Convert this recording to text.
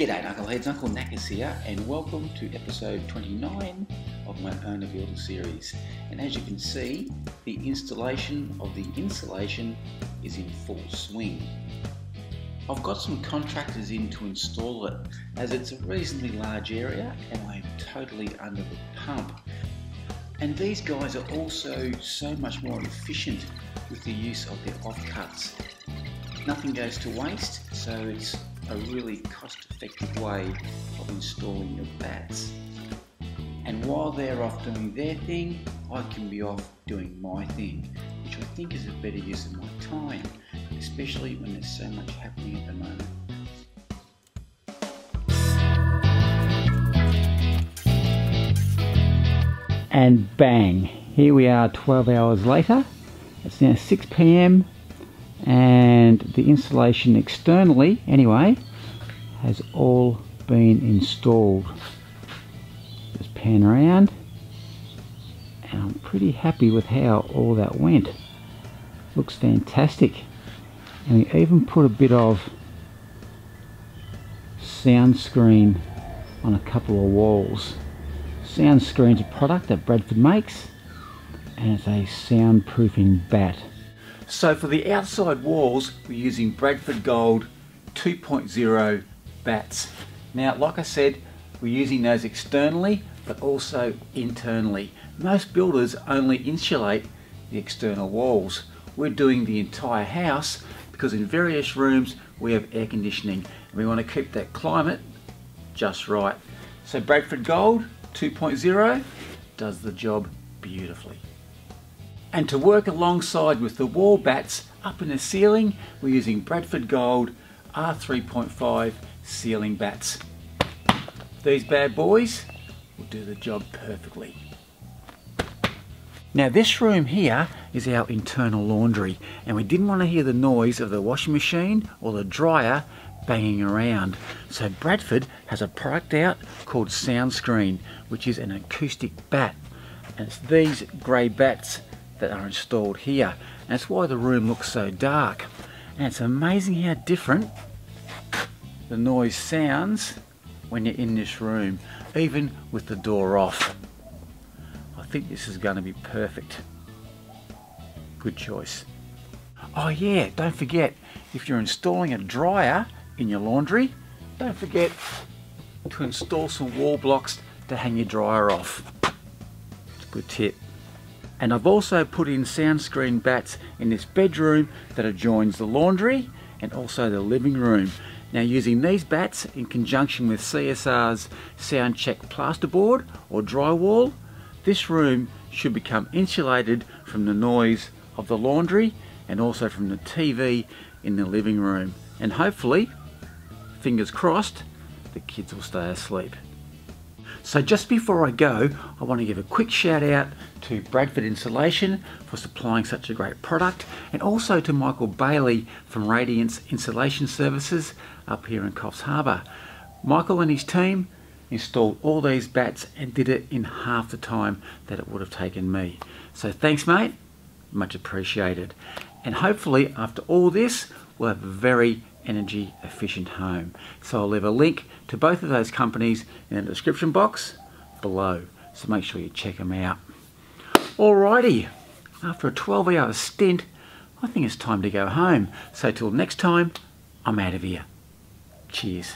G'day Knuckleheads, Uncle Knackers here, and welcome to episode 29 of my Owner Builder series. And as you can see, the installation of the insulation is in full swing. I've got some contractors in to install it, as it's a reasonably large area and I'm totally under the pump. And these guys are also so much more efficient with the use of their offcuts. Nothing goes to waste, so it's a really cost-effective way of installing your batts. And while they're off doing their thing, I can be off doing my thing, which I think is a better use of my time, especially when there's so much happening at the moment. And bang, here we are 12 hours later. It's now 6 p.m and the installation externally anyway has all been installed. Just pan around. And I'm pretty happy with how all that went. Looks fantastic. And we even put a bit of sound screen on a couple of walls. Sound screen's a product that Bradford makes and it's a soundproofing batt so for the outside walls, we're using Bradford Gold 2.0 batts. Now, like I said, we're using those externally, but also internally. Most builders only insulate the external walls. We're doing the entire house because in various rooms we have air conditioning. And we want to keep that climate just right. So Bradford Gold 2.0 does the job beautifully. And to work alongside with the wall batts up in the ceiling, we're using Bradford Gold R3.5 ceiling batts. These bad boys will do the job perfectly. Now this room here is our internal laundry and we didn't want to hear the noise of the washing machine or the dryer banging around. So Bradford has a product out called Soundscreen which is an acoustic batt and it's these grey batts that are installed here. And that's why the room looks so dark. And it's amazing how different the noise sounds when you're in this room, even with the door off. I think this is going to be perfect. Good choice. Oh yeah, don't forget, if you're installing a dryer in your laundry, don't forget to install some wall blocks to hang your dryer off. It's a good tip. And I've also put in sound screen batts in this bedroom that adjoins the laundry and also the living room. Now using these batts in conjunction with CSR's Soundchek plasterboard or drywall, this room should become insulated from the noise of the laundry and also from the TV in the living room. And hopefully, fingers crossed, the kids will stay asleep. So just before I go, I want to give a quick shout out to Bradford Insulation for supplying such a great product and also to Michael Bailey from Radiance Insulation Services up here in Coffs Harbour. Michael and his team installed all these batts and did it in half the time that it would have taken me. So thanks mate, much appreciated. And hopefully after all this, we'll have a very energy efficient home. So I'll leave a link to both of those companies in the description box below. So make sure you check them out. Alrighty, after a 12 hour stint, I think it's time to go home. So till next time, I'm out of here. Cheers.